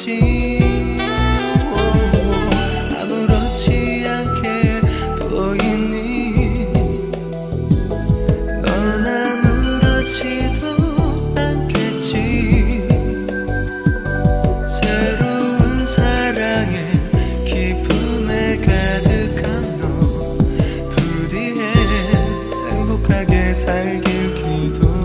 아무렇지. 아무렇지 않게 보이니. 넌 아무렇지도 않겠지. 새로운 사랑에 기쁨에 가득한 너. 부디에 행복하게 살길 기도.